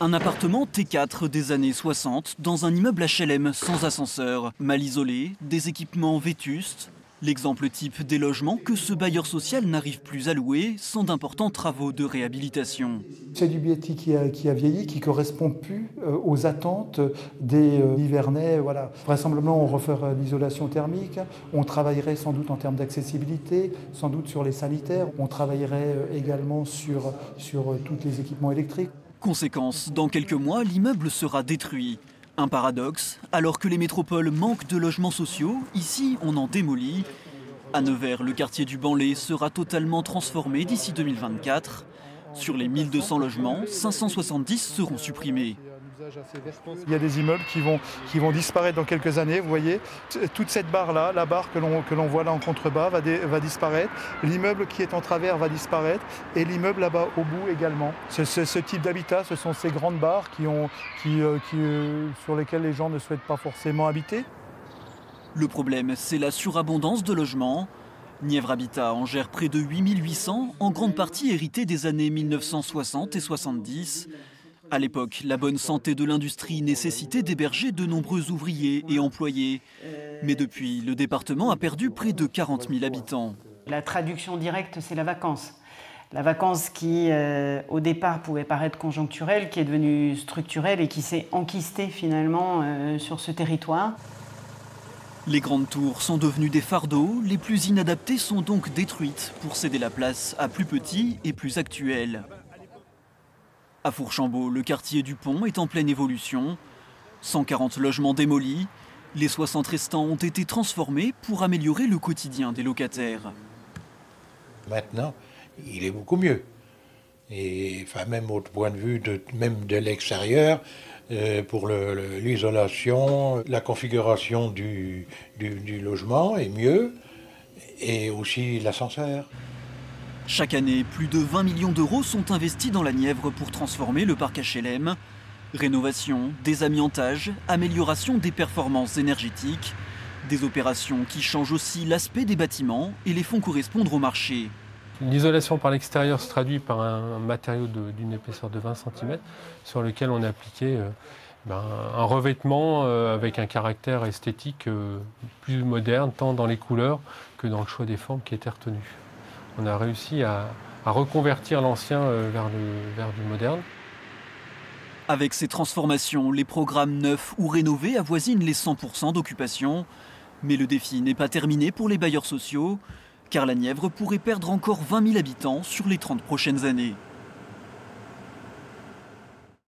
Un appartement T4 des années 60 dans un immeuble HLM sans ascenseur, mal isolé, des équipements vétustes. L'exemple type des logements que ce bailleur social n'arrive plus à louer sans d'importants travaux de réhabilitation. C'est du bâti qui a, vieilli, qui correspond plus euh, aux attentes des euh, Hivernais. Voilà. Vraisemblablement, on referait l'isolation thermique, on travaillerait sans doute en termes d'accessibilité, sans doute sur les sanitaires, on travaillerait euh, également sur tous les équipements électriques. Conséquence, dans quelques mois, l'immeuble sera détruit. Un paradoxe, alors que les métropoles manquent de logements sociaux, ici on en démolit. À Nevers, le quartier du Banlay sera totalement transformé d'ici 2024. Sur les 1200 logements, 570 seront supprimés. Il y a des immeubles qui vont, qui vont disparaître dans quelques années, vous voyez. Toute cette barre-là, la barre que l'on voit là en contrebas, va, va disparaître. L'immeuble qui est en travers va disparaître et l'immeuble là-bas au bout également. Ce, ce, ce type d'habitat, ce sont ces grandes barres qui ont, qui, euh, qui, euh, sur lesquelles les gens ne souhaitent pas forcément habiter. Le problème, c'est la surabondance de logements. Nièvre Habitat en gère près de 8800, en grande partie hérités des années 1960 et 70. À l'époque, la bonne santé de l'industrie nécessitait d'héberger de nombreux ouvriers et employés. Mais depuis, le département a perdu près de 40 000 habitants. La traduction directe, c'est la vacance. La vacance qui, euh, au départ, pouvait paraître conjoncturelle, qui est devenue structurelle et qui s'est enquistée finalement euh, sur ce territoire. Les grandes tours sont devenues des fardeaux, les plus inadaptées sont donc détruites pour céder la place à plus petits et plus actuels. À Fourchambault, le quartier du Pont est en pleine évolution. 140 logements démolis, les 60 restants ont été transformés pour améliorer le quotidien des locataires. Maintenant, il est beaucoup mieux. Et même au point de vue de, même de l'extérieur, euh, pour l'isolation, la configuration du logement est mieux, et aussi l'ascenseur. Chaque année, plus de 20 millions d'euros sont investis dans la Nièvre pour transformer le parc HLM. Rénovation, désamiantage, amélioration des performances énergétiques. Des opérations qui changent aussi l'aspect des bâtiments et les font correspondre au marché. L'isolation par l'extérieur se traduit par un matériau d'une épaisseur de 20 cm sur lequel on a appliqué euh, ben, un revêtement euh, avec un caractère esthétique euh, plus moderne, tant dans les couleurs que dans le choix des formes qui étaient retenues on a réussi à, reconvertir l'ancien euh, vers, vers du moderne. Avec ces transformations, les programmes neufs ou rénovés avoisinent les 100% d'occupation. Mais le défi n'est pas terminé pour les bailleurs sociaux, car la Nièvre pourrait perdre encore 20 000 habitants sur les 30 prochaines années.